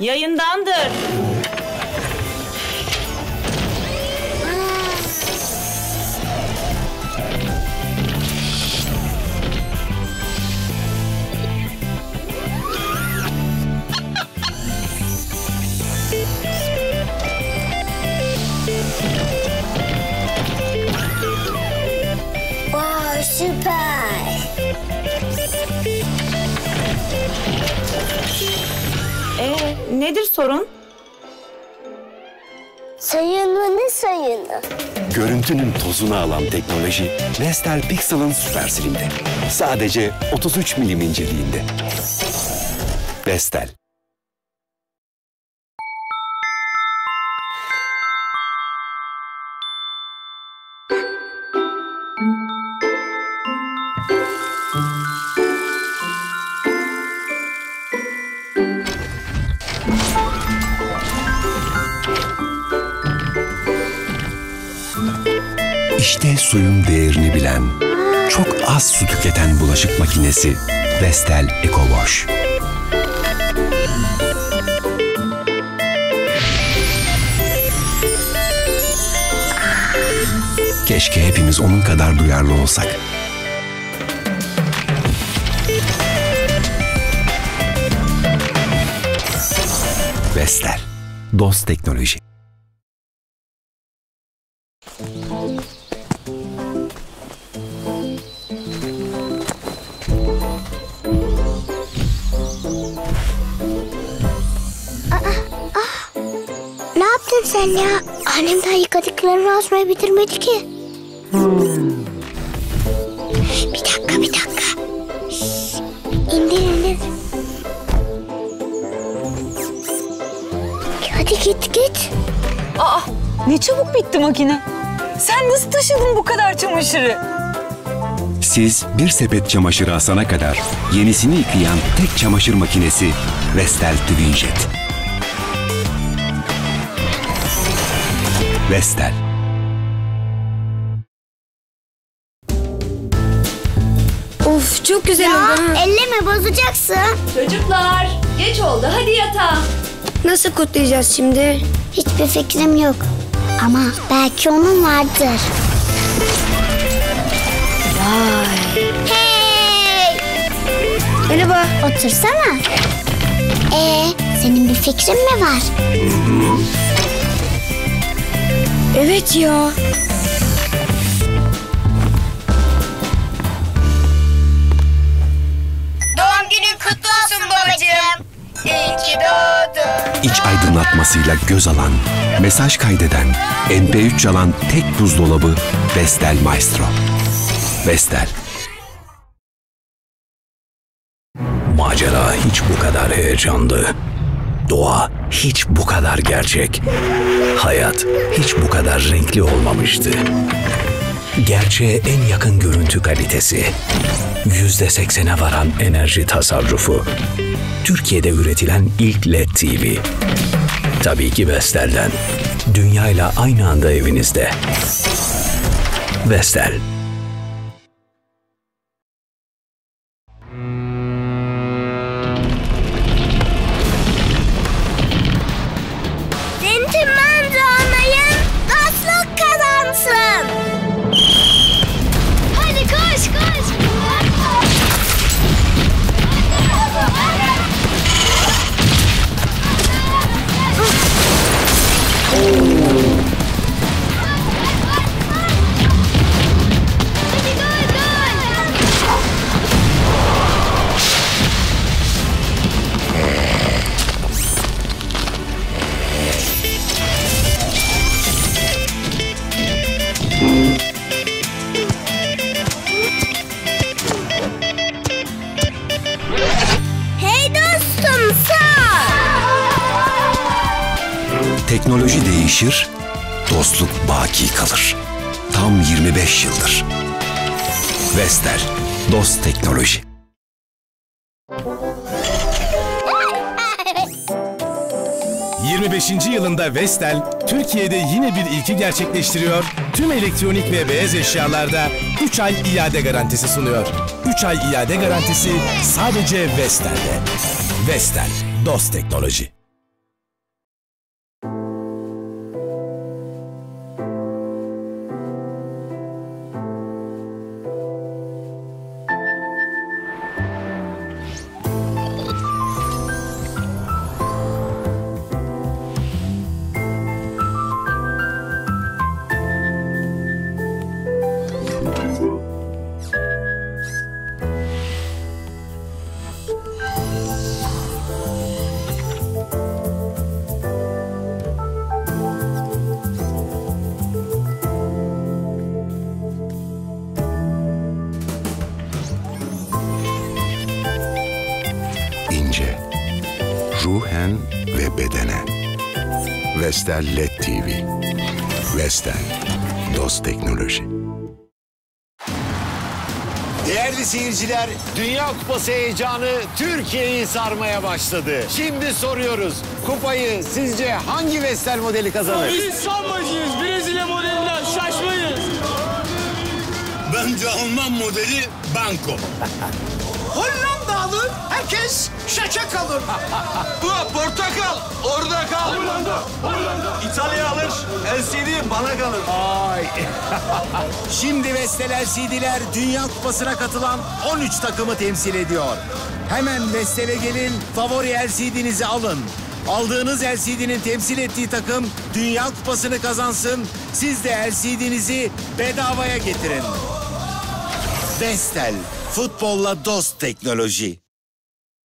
Yayındandır. Nedir sorun? Sayını ne sayını? Görüntünün tozunu alan teknoloji Vestel Pixel'ın süper silindi. Sadece 33 milim inceliğinde. Vestel. İşte suyun değerini bilen, çok az su tüketen bulaşık makinesi Vestel EcoWash. Keşke hepimiz onun kadar duyarlı olsak. Vestel. DOS teknoloji. Yaptın sen ya? Annem daha yıkadıklarını asmayı bitirmedi ki. Bir dakika bir dakika. Şşş, İndir indir. Hadi git git. Aa, ne çabuk bitti makine. Sen nasıl taşıdın bu kadar çamaşırı? Siz bir sepet çamaşırı asana kadar yenisini yıkayan tek çamaşır makinesi Vestel Twinjet. Vestel. Of çok güzel oldu. ha. Elleme bozacaksın. Çocuklar geç oldu hadi yatağa. Nasıl kutlayacağız şimdi? Hiçbir fikrim yok. Ama belki onun vardır. Vay. Hey! Merhaba. Otursana. Ee, senin bir fikrin mi var? Evet ya. Doğum günün kutlu olsun babacığım. İyi ki doğdun. İç aydınlatmasıyla göz alan, mesaj kaydeden, MP3 çalan tek buzdolabı Vestel Maestro. Vestel. Macera hiç bu kadar heyecanlı. Doğa hiç bu kadar gerçek. Hayat hiç bu kadar renkli olmamıştı. Gerçeğe en yakın görüntü kalitesi. Yüzde seksene varan enerji tasarrufu. Türkiye'de üretilen ilk LED TV. Tabii ki Vestel'den. Dünyayla aynı anda evinizde. Vestel. Hey dostum sağ. Teknoloji değişir, dostluk baki kalır. Tam 25 yıldır. Vestel. Dost Teknoloji. 25. yılında Vestel, Türkiye'de yine bir ilki gerçekleştiriyor. Tüm elektronik ve beyaz eşyalarda 3 ay iade garantisi sunuyor. 3 ay iade garantisi sadece Vestel'de. Vestel, DOS Teknoloji. Ruhen ve bedene. Vestel LED TV. Vestel. Dost teknoloji. Değerli seyirciler, Dünya Kupası heyecanı Türkiye'yi sarmaya başladı. Şimdi soruyoruz, kupayı sizce hangi Vestel modeli kazanır? Biz sanmacıyız. Brezilya modelinden şaşmayız. Bence Alman modeli Banco. Hollanda alır. Herkes şaşa kalır. Bu portakal. Orada kal. Hollanda. Hollanda. İtalya alır. LCD bana kalır. Ay. Şimdi Vestel LCD'ler Dünya Kupası'na katılan 13 takımı temsil ediyor. Hemen Vestel'e gelin, favori LCD'nizi alın. Aldığınız LCD'nin temsil ettiği takım Dünya Kupası'nı kazansın. Siz de LCD'nizi bedavaya getirin. Vestel, futbolla dost teknoloji.